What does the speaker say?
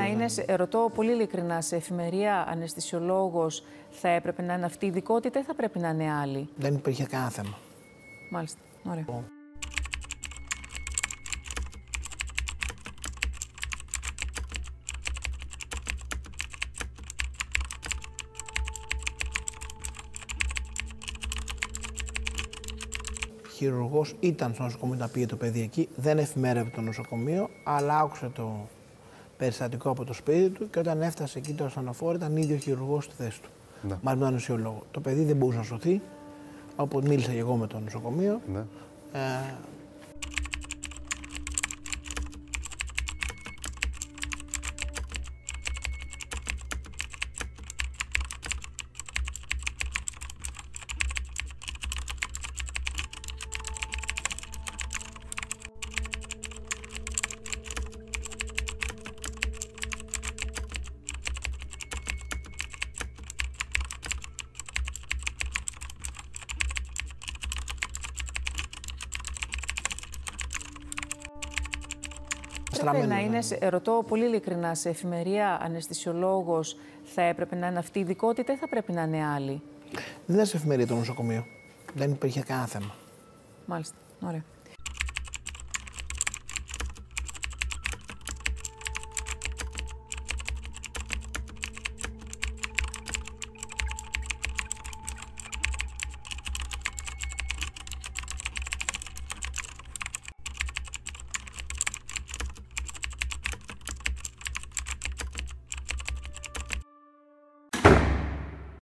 να είναι, σε- ρωτώ πολύ ειλικρινά, σε εφημερία αναισθησιολόγος θα έπρεπε να είναι αυτή η ειδικότητα ή θα πρέπει να είναι άλλη; Δεν υπήρχε κανένα θέμα. Μάλιστα. Ωραία. Χειρουργός ήταν στο νοσοκομείο να πήγε το παιδί εκεί, δεν εφημέρευε το νοσοκομείο, αλλά άκουσε το περιστατικό από το σπίτι του και όταν έφτασε εκεί το ασθενοφόρο ήταν ίδιο χειρουργός στη θέση του. Ναι. Μαζί με τον νοσιολόγο. Το παιδί δεν μπορούσε να σωθεί. Όπου μίλησα και εγώ με το νοσοκομείο. Ναι. Ε, Πρέπει στραμμένο να δεν είναι, σε- ρωτώ πολύ ειλικρινά, σε εφημερία αναισθησιολόγος θα έπρεπε να είναι αυτή η ειδικότητα ή θα πρέπει να είναι άλλη; Δεν ήταν σε εφημερία το νοσοκομείο. Δεν υπήρχε κανένα θέμα. Μάλιστα. Ωραία.